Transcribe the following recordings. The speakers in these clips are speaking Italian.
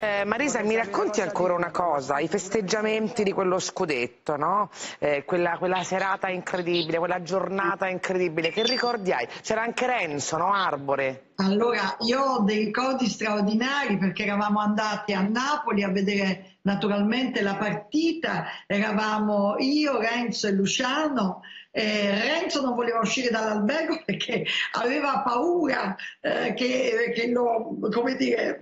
Eh, Marisa, mi racconti ancora una cosa, i festeggiamenti di quello scudetto, no? eh, quella, quella, serata incredibile, quella giornata incredibile, che ricordi hai? C'era anche Renzo, no? Arbore. Allora, io ho dei ricordi straordinari perché eravamo andati a Napoli a vedere naturalmente la partita, eravamo io, Renzo e Luciano, eh, Renzo non voleva uscire dall'albergo perché aveva paura eh, che, che, lo, come dire,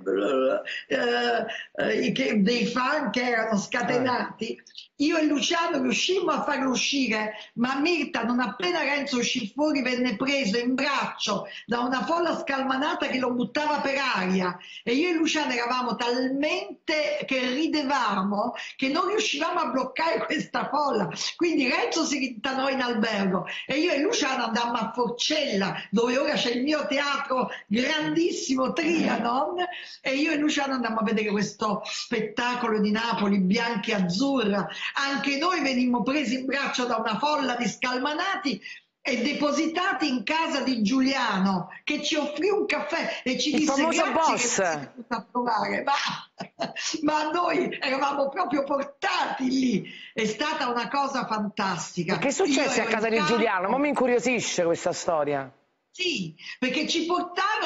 eh, che dei fan che erano scatenati. Io e Luciano riuscimmo a farlo uscire, ma Mirta, non appena Renzo uscì fuori, venne preso in braccio da una folla scalmanata che lo buttava per aria. E io e Luciano eravamo talmente che ridevamo che non riuscivamo a bloccare questa folla. Quindi Renzo si rintanò in albergo e io e Luciano andammo a Forcella dove ora c'è il mio teatro grandissimo Trianon e io e Luciano andammo a vedere questo spettacolo di Napoli bianchi e azzurra anche noi venimmo presi in braccio da una folla di scalmanati e depositati in casa di Giuliano che ci offrì un caffè e ci il disse famoso boss. a provare. Ma, ma noi eravamo proprio portati lì. È stata una cosa fantastica. Ma che è successo a casa di Giuliano? ma mi incuriosisce questa storia? Sì, perché ci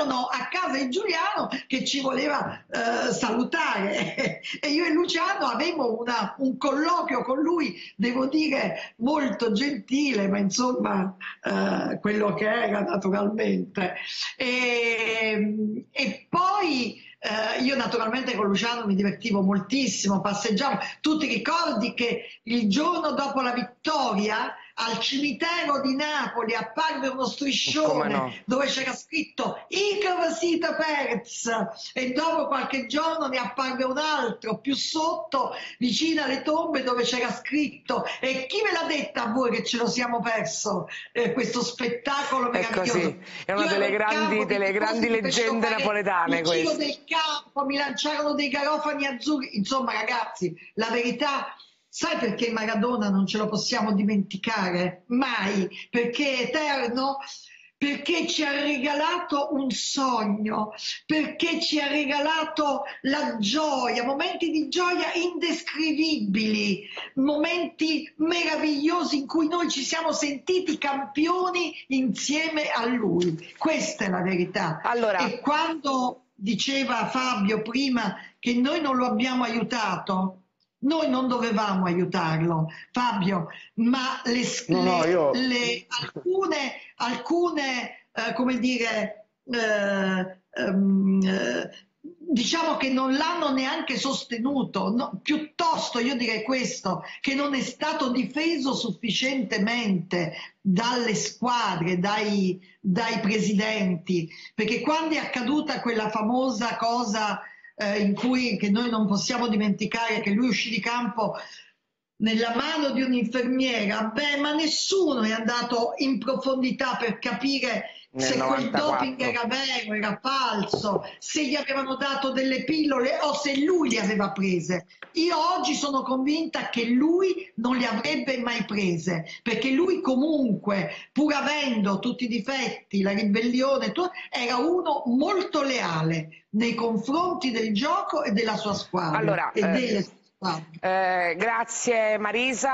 portarono a casa di Giuliano che ci voleva eh, salutare e io e Luciano avevamo una, un colloquio con lui, devo dire molto gentile, ma insomma eh, quello che era naturalmente. E, e poi eh, io naturalmente con Luciano mi divertivo moltissimo, passeggiavo. Tu ti ricordi che il giorno dopo la vittoria al cimitero di Napoli apparve uno striscione no. dove c'era scritto Icar Sita Perez e dopo qualche giorno ne apparve un altro più sotto vicino alle tombe dove c'era scritto e chi ve l'ha detta a voi che ce lo siamo perso? Eh, questo spettacolo meraviglioso. è così? È una delle grandi, delle grandi leggende napoletane questo. del campo mi lanciarono dei garofani azzurri. Insomma ragazzi la verità Sai perché Maradona non ce lo possiamo dimenticare? Mai, perché è eterno, perché ci ha regalato un sogno, perché ci ha regalato la gioia, momenti di gioia indescrivibili, momenti meravigliosi in cui noi ci siamo sentiti campioni insieme a lui. Questa è la verità. Allora... E quando diceva Fabio prima che noi non lo abbiamo aiutato, noi non dovevamo aiutarlo, Fabio, ma le, no, no, io... le, alcune, alcune eh, come dire, eh, ehm, eh, diciamo che non l'hanno neanche sostenuto, no, piuttosto io direi questo, che non è stato difeso sufficientemente dalle squadre, dai, dai presidenti, perché quando è accaduta quella famosa cosa eh, in cui che noi non possiamo dimenticare che lui uscì di campo nella mano di un'infermiera, beh, ma nessuno è andato in profondità per capire se 94. quel doping era vero, era falso, se gli avevano dato delle pillole o se lui le aveva prese. Io oggi sono convinta che lui non le avrebbe mai prese, perché lui comunque, pur avendo tutti i difetti, la ribellione, era uno molto leale nei confronti del gioco e della sua squadra. Allora, eh, eh, grazie Marisa.